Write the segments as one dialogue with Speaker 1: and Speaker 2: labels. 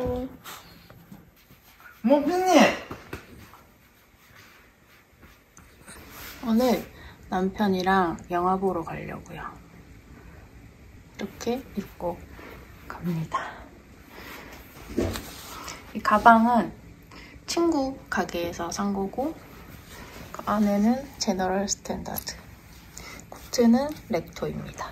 Speaker 1: 귀여워.
Speaker 2: 머피니!
Speaker 1: 오늘 남편이랑 영화 보러 가려고요. 이렇게 입고 갑니다. 이 가방은 친구 가게에서 산 거고 그 안에는 제너럴 스탠다드 코트는 렉토입니다.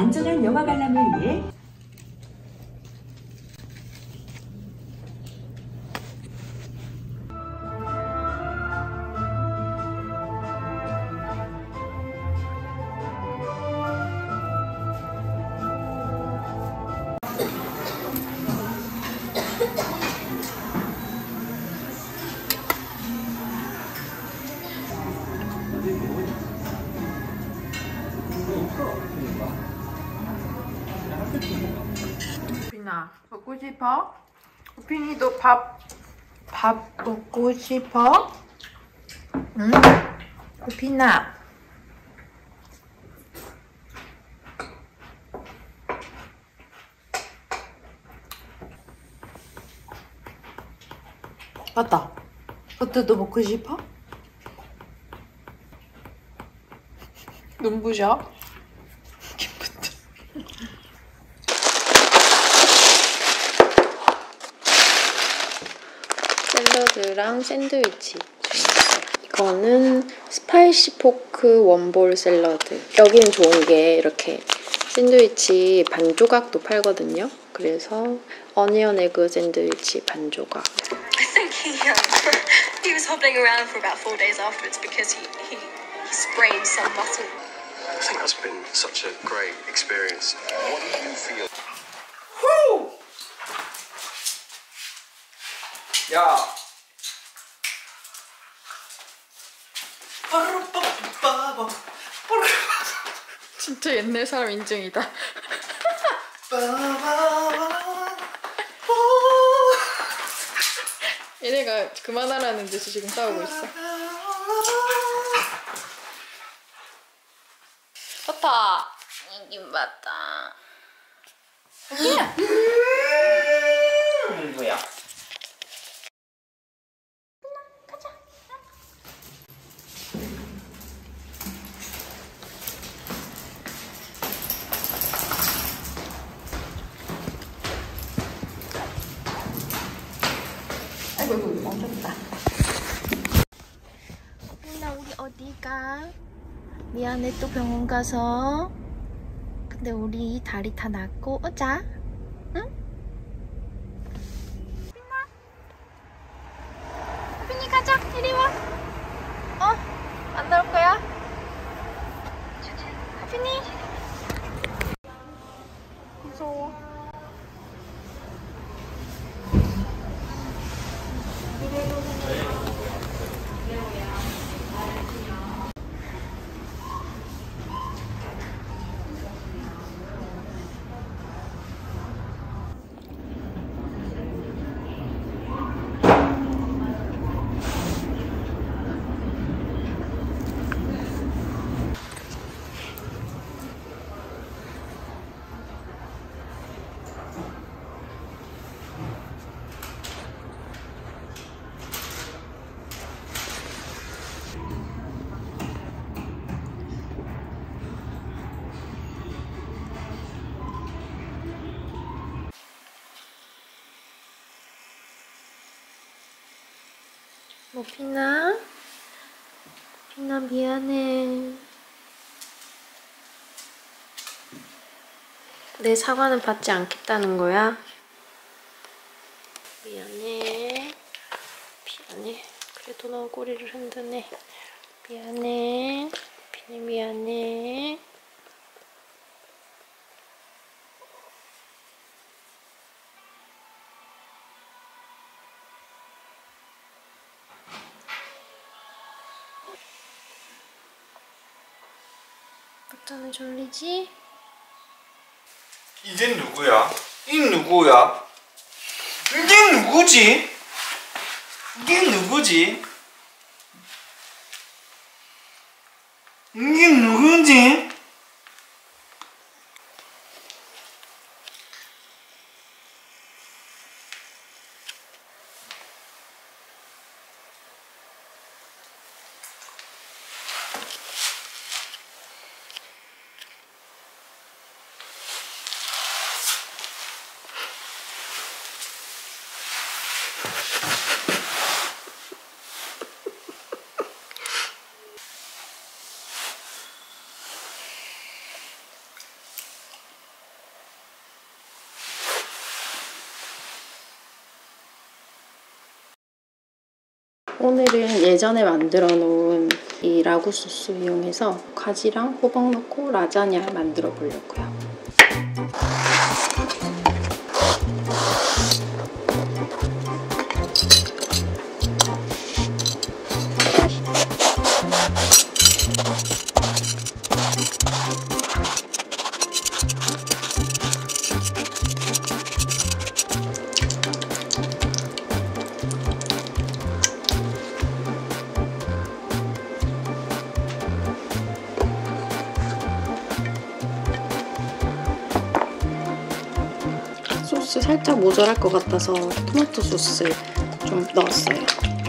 Speaker 3: 안전한 영화 관람을 위해
Speaker 1: 밥, 밥 먹고 싶어? 응? 우빈아 맞다 어때 너 먹고 싶어? 눈부셔? 기쁘다 샐러드랑 샌드위치 이거는 스파이시 포크 원볼 샐러드. 여기는 좋은 게 이렇게 샌드위치 반 조각도 팔거든요. 그래서 어니언 에그 샌드위치 반 조각.
Speaker 4: I think he um, he was hobbling around for about four days afterwards because he, he, he sprained some muscle.
Speaker 5: I think that's been such a great experience. What do you feel?
Speaker 2: 야! 빠
Speaker 1: 진짜 옛날 사람 인증이다. 얘네가 그만하라는 듯이 지금 싸우고 있어. 좋다. 이긴 봤다.
Speaker 2: 뭐
Speaker 1: 이거 멈췄다. 누나, 우리 어디 가? 미안해, 또 병원 가서. 근데 우리 다리 다 낫고 오자. 응? 빈아. 빈이 가자. 이리 와. 어? 안 나올 거야? 빈이. 무서워. 뭐 피나? 피나 미안해. 내 사과는 받지 않겠다는 거야? 미안해. 미안해. 그래도 너 꼬리를 흔드네. 미안해. 피니 미안해. 부터는 졸리지?
Speaker 2: 이제 누구야? 이 누구야? 이게 누구지? 이게 누구지? 이게 누구지?
Speaker 1: 오늘은 예전에 만들어 놓은 이 라구 소스 이용해서 가지랑 호박 넣고 라자냐 만들어 보려고요. 모자랄 것 같아서 토마토 소스 좀 넣었어요.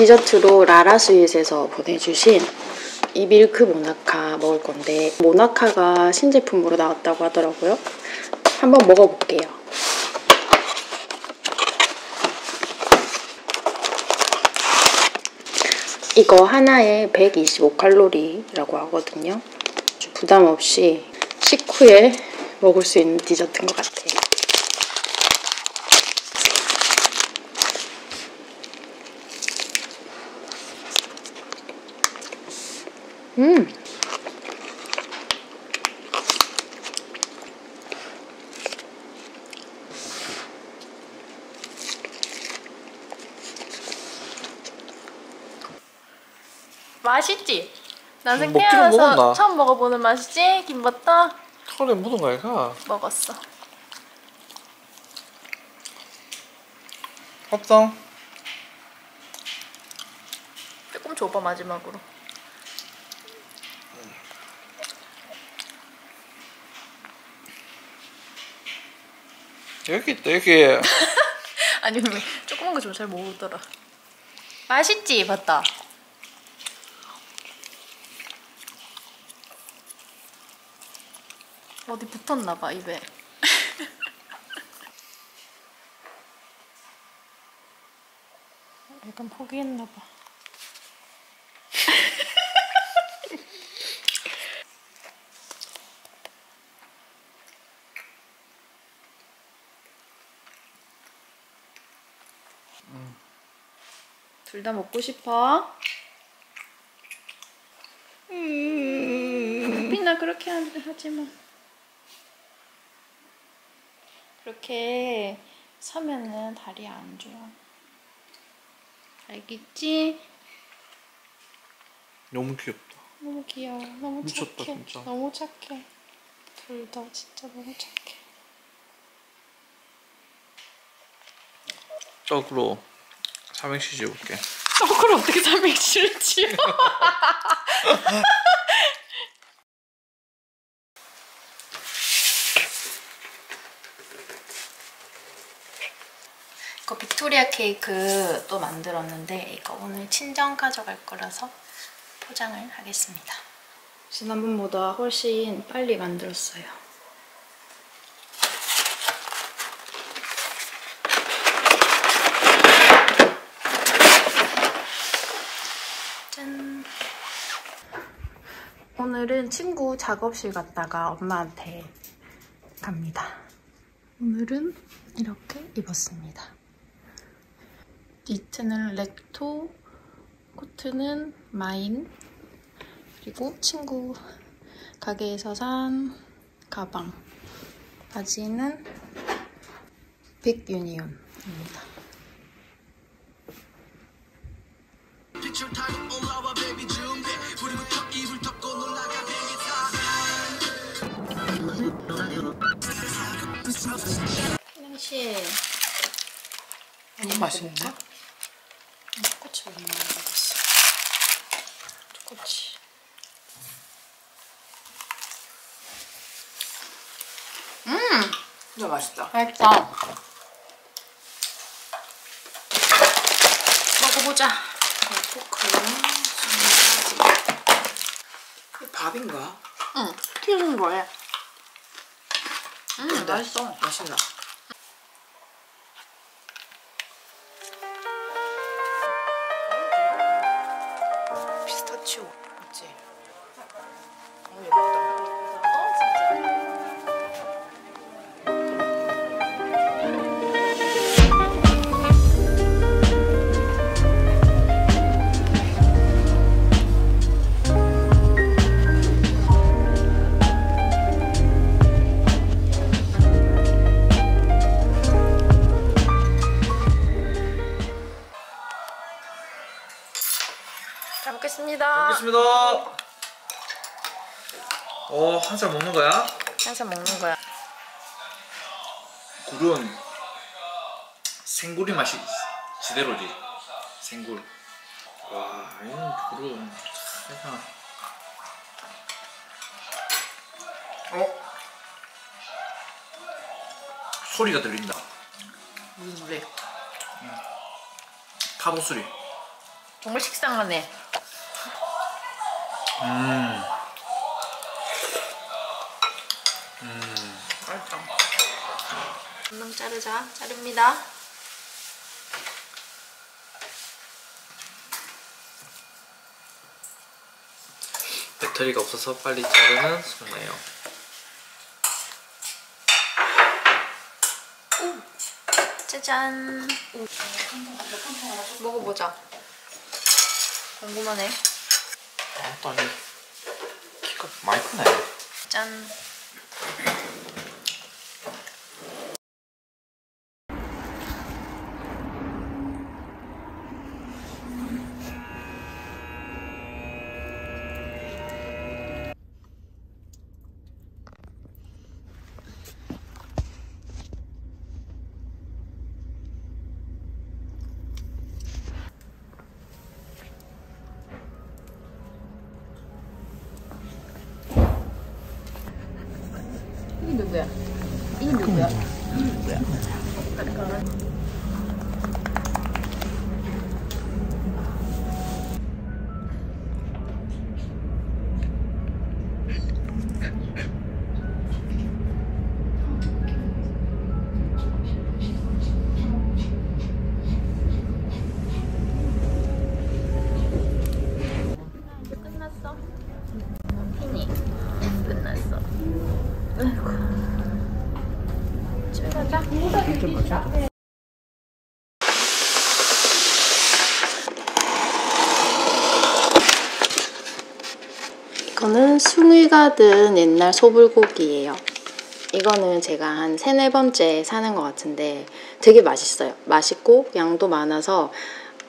Speaker 1: 디저트로 라라 스윗에서 보내주신 이 밀크 모나카 먹을 건데 모나카가 신제품으로 나왔다고 하더라고요. 한번 먹어볼게요. 이거 하나에 125칼로리라고 하거든요. 부담 없이 식후에 먹을 수 있는 디저트인 것 같아요. 음. 맛있지? 난생
Speaker 2: 음, 먹기는
Speaker 1: 태어나서
Speaker 2: 먹었나?
Speaker 1: 처음 먹어보는 맛이지? 김버터?
Speaker 2: 털에 묻은 거 아이가?
Speaker 1: 먹었어.
Speaker 2: 합성?
Speaker 1: 조금 줘봐 마지막으로.
Speaker 2: 되게 되게.
Speaker 1: 아니 왜 조그만 거 좀 잘 모르더라. 맛있지? 봤다. 어디 붙었나봐 입에. 약간 포기했나봐. 둘 다 먹고 싶어? 빛나 그렇게 하- 하지 마. 그렇게 서면은 다리 안 좋아. 알겠지?
Speaker 2: 너무 귀엽다.
Speaker 1: 너무 귀여워. 너무
Speaker 2: 미쳤다,
Speaker 1: 착해.
Speaker 2: 진짜.
Speaker 1: 너무 착해. 둘 다 진짜 너무 착해.
Speaker 2: 떡으로 삼행시 지어볼게.
Speaker 1: 떡을 어떻게 삼행시를 지어? 이거 빅토리아 케이크 또 만들었는데 이거 오늘 친정 가져갈 거라서 포장을 하겠습니다. 지난번보다 훨씬 빨리 만들었어요. 짠. 오늘은 친구 작업실 갔다가 엄마한테 갑니다. 오늘은 이렇게 입었습니다. 니트는 렉토, 코트는 마인, 그리고 친구 가게에서 산 가방, 바지는 빅 유니온입니다. 희낭씨
Speaker 6: 너무 맛있는데?
Speaker 1: 꽃이 못 먹었어. 꽃이.
Speaker 6: 진짜 맛있다.
Speaker 1: 맛있다. 먹어보자.
Speaker 6: 이게 밥인가?
Speaker 1: 응, 튀긴 거에. 음,
Speaker 6: 근데
Speaker 1: 맛있어.
Speaker 6: 맛있나?
Speaker 2: 한잔 먹는 거야?
Speaker 1: 항상 먹는 거야.
Speaker 2: 굴은 생굴이 맛이 제대로지. 생굴. 와, 이 굴은 세상. 어? 소리가 들린다.
Speaker 6: 무슨 노래?
Speaker 2: 파도 소리.
Speaker 1: 정말 식상하네.
Speaker 2: 음.
Speaker 6: 맛있다.
Speaker 1: 한명 자르자. 자릅니다.
Speaker 2: 배터리가 없어서 빨리 자르는 손이에요.
Speaker 1: 짜잔. 먹어보자. 궁금하네.
Speaker 2: 아, 딸이 키가 많이 크네.
Speaker 1: 짠. 이거는 숭이가 든 옛날 소불고기예요. 이거는 제가 한 세네 번째 사는 것 같은데 되게 맛있어요. 맛있고 양도 많아서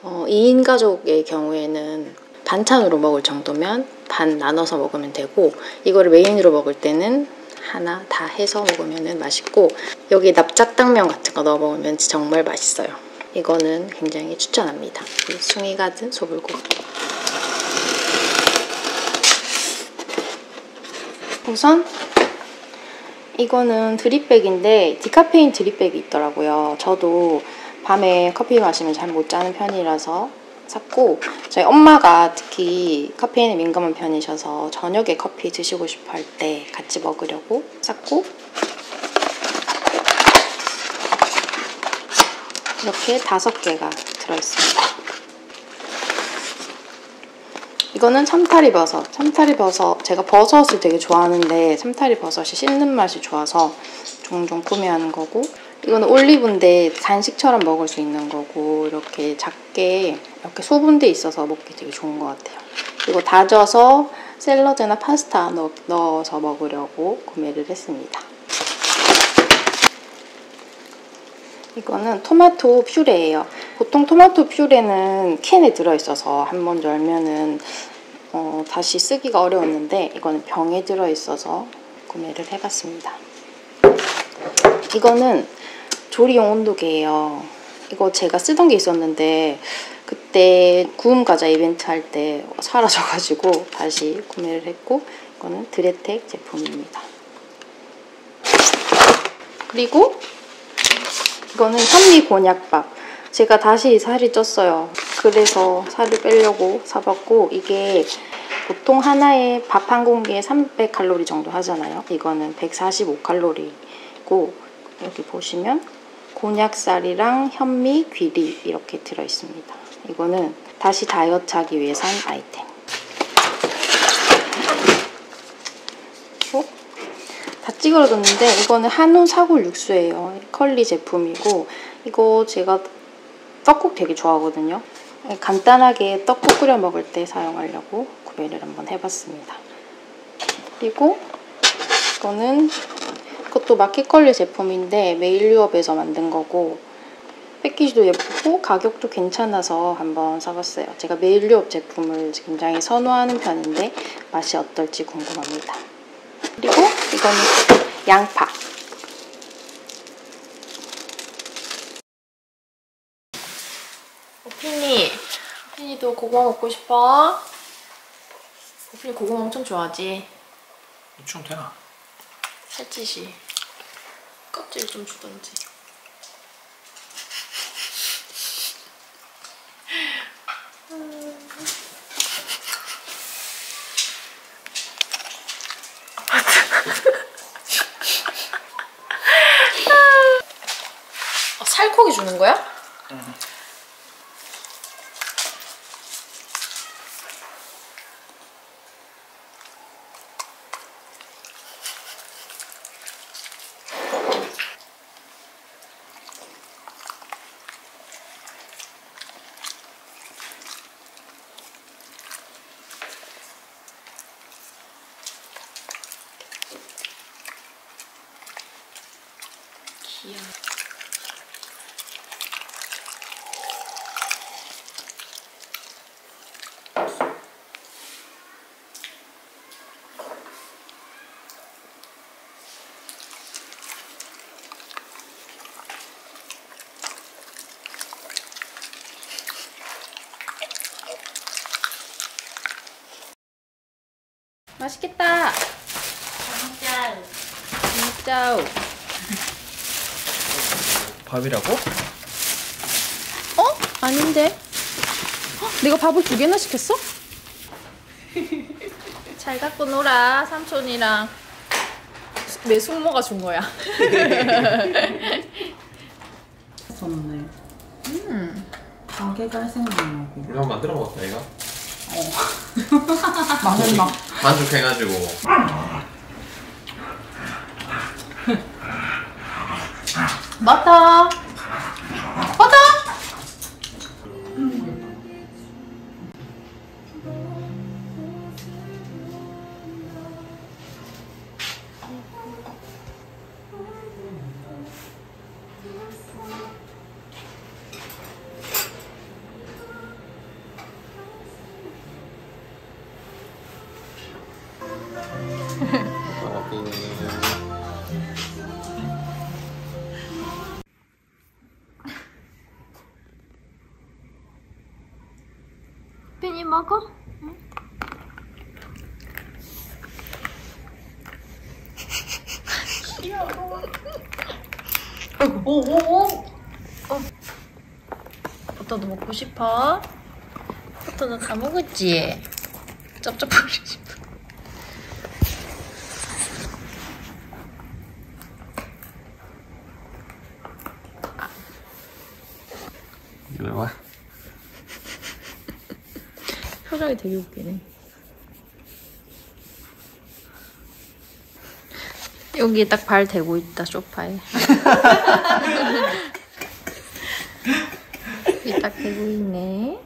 Speaker 1: 어, 2인 가족의 경우에는 반찬으로 먹을 정도면 반 나눠서 먹으면 되고 이거를 메인으로 먹을 때는 하나 다 해서 먹으면 맛있고 여기 납작당면 같은 거 넣어 먹으면 정말 맛있어요. 이거는 굉장히 추천합니다. 이 숭이가 든 소불고기. 우선 이거는 드립백인데 디카페인 드립백이 있더라고요. 저도 밤에 커피 마시면 잘 못 자는 편이라서 샀고 저희 엄마가 특히 카페인에 민감한 편이셔서 저녁에 커피 드시고 싶어 할 때 같이 먹으려고 샀고 이렇게 다섯 개가 들어있습니다. 이거는 참타리 버섯. 참타리 버섯. 제가 버섯을 되게 좋아하는데 참타리 버섯이 씹는 맛이 좋아서 종종 구매하는 거고 이거는 올리브인데 간식처럼 먹을 수 있는 거고 이렇게 작게 이렇게 소분돼 있어서 먹기 되게 좋은 것 같아요. 그리고 다져서 샐러드나 파스타 넣, 넣어서 먹으려고 구매를 했습니다. 이거는 토마토 퓨레예요. 보통 토마토 퓨레는 캔에 들어있어서 한 번 열면은 어, 다시 쓰기가 어려웠는데 이거는 병에 들어있어서 구매를 해봤습니다. 이거는 조리용 온도계예요. 이거 제가 쓰던 게 있었는데 그때 구움 과자 이벤트 할 때 사라져가지고 다시 구매를 했고 이거는 드레텍 제품입니다. 그리고 이거는 현미 곤약밥. 제가 다시 살이 쪘어요. 그래서 살을 빼려고 사봤고 이게 보통 하나에 밥 한 공기에 300칼로리 정도 하잖아요. 이거는 145칼로리고 여기 보시면 곤약살이랑 현미, 귀리 이렇게 들어있습니다. 이거는 다시 다이어트 하기 위해 산 아이템. 그리고 다 찌그러졌는데 이거는 한우 사골 육수예요. 컬리 제품이고 이거 제가 떡국 되게 좋아하거든요. 간단하게 떡국 끓여 먹을 때 사용하려고 구매를 한번 해봤습니다. 그리고 이거는 그것도 마켓컬리 제품인데 메일유업에서 만든 거고 패키지도 예쁘고 가격도 괜찮아서 한번 사봤어요. 제가 메일유업 제품을 굉장히 선호하는 편인데 맛이 어떨지 궁금합니다. 그리고 이거는 양파. 오피니, 오피니도 고구마 먹고 싶어? 오피니 고구마 엄청 좋아하지?
Speaker 2: 유충 되나?
Speaker 1: 살찌시. 껍질 좀 주던지. 어, 살코기 주는 거야? 맛있겠다. 진짜. 진짜.
Speaker 2: 밥이라고?
Speaker 1: 어? 아닌데? 헉, 내가 밥을 두 개나 시켰어? 잘 갖고 놀아 삼촌이랑 내 숙모가 준 거야
Speaker 6: 없네. 음. 가게가 생각나고.
Speaker 2: 우리 한번 만들어 먹었다 이거.
Speaker 6: 맛은 막
Speaker 2: 만족해가지고
Speaker 6: 맞다. 맞다. 빈이 먹어? 귀여워. 오오오. 포터도 먹고 싶어? 포터도 다 먹었지? 쩝쩝거리지 표정이 되게 웃기네. 여기 딱 발 대고 있다 소파에. 여기 딱 대고 있네.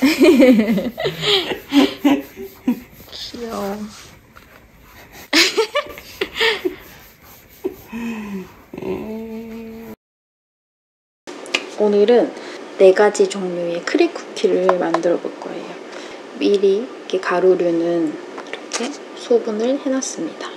Speaker 6: 귀여워.
Speaker 1: 오늘은 네 가지 종류의 크림 쿠 키를 만들어 볼 거예요. 미리 이렇게 가루류는 이렇게 소분을 해놨습니다.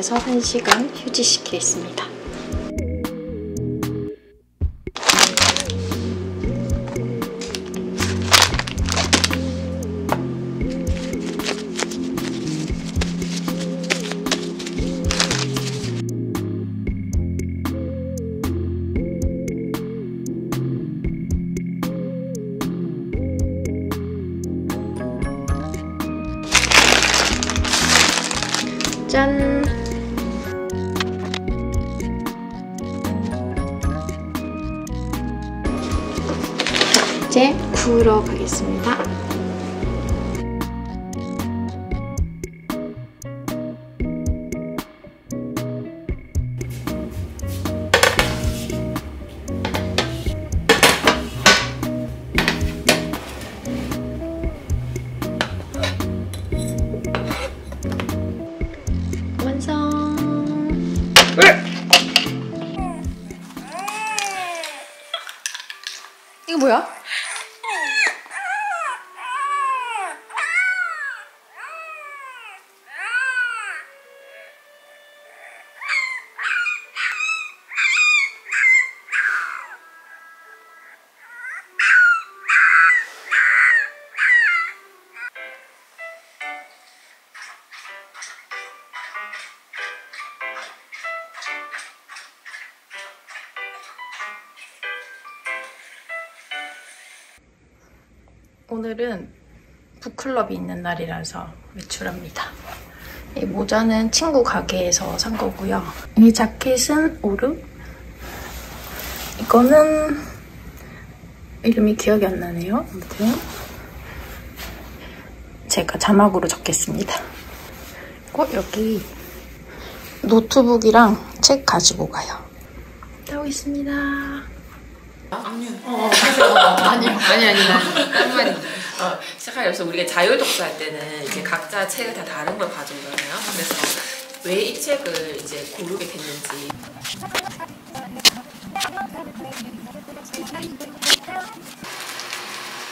Speaker 1: 30분에서 1시간 휴지시키겠습니다. 짠! 구우러 가겠습니다. 오늘은 북클럽이 있는 날이라서 외출합니다. 이 모자는 친구 가게에서 산 거고요. 이 자켓은 오르. 이거는 이름이 기억이 안 나네요. 아무튼 제가 자막으로 적겠습니다. 그리고 여기 노트북이랑 책 가지고 가요. 따고 있습니다.
Speaker 6: 아니 아니 아니 딴 말이.
Speaker 7: 어, 시작하려서 우리가 자율 독서할 때는 이제 각자 책을 다 다른 걸 가져오잖아요. 그래서 왜 이 책을 이제 고르게 됐는지.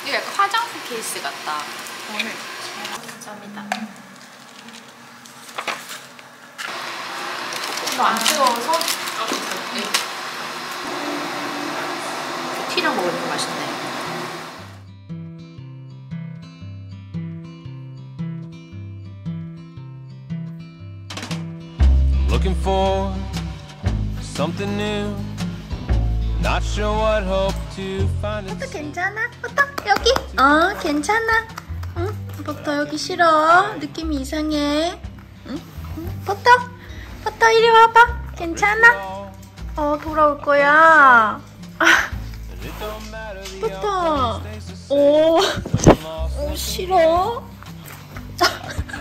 Speaker 6: 이거 약간 화장품 케이스 같다. 오늘 점이다. 이거 안 뜨거워서
Speaker 1: 티랑 먹으니까 맛있네.
Speaker 8: Looking for something new. Not sure what hope to find.
Speaker 6: 버터 괜찮아? 버터 여기? 어 괜찮아. 응? 버터 여기 싫어. 느낌이 이상해. 응? 응? 버터 버터 이리 와봐. 괜찮아? 어 돌아올 거야. 아, 버터. 오, 오 싫어.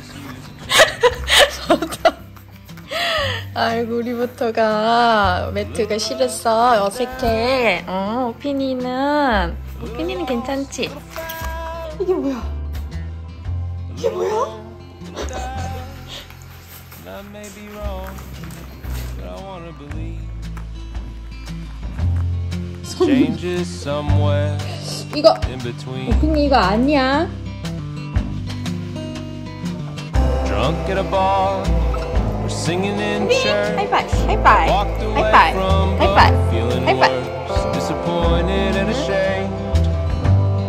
Speaker 6: 아이고 우리 버터가 매트가 싫었어 어색해 어 오피니는 오피니는 괜찮지? 이게 뭐야? 이게 뭐야? 이거
Speaker 8: in between.
Speaker 6: 오피니 이거 아니야
Speaker 8: Drunk at a bar, or singing in church.
Speaker 6: 하이파이 하이파이
Speaker 8: Walked away
Speaker 6: 하이파이
Speaker 8: from
Speaker 6: 하이파이
Speaker 8: both, feeling
Speaker 6: 하이파이
Speaker 8: worse, disappointed and ashamed.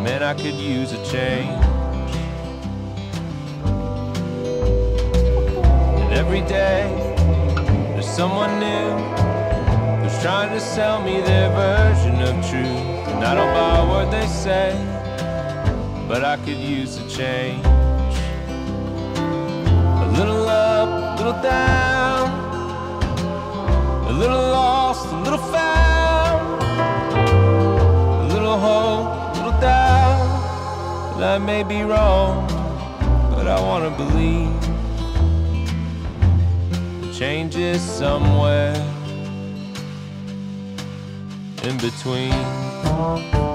Speaker 8: Man, I could use a change. And every day, there's someone new who's trying to sell me their version of truth. And I don't buy what they say, but I could use a change. A little up, a little down. A little lost, a little found. A little hope, a little doubt. And I may be wrong, but I wanna believe. The change is somewhere in between.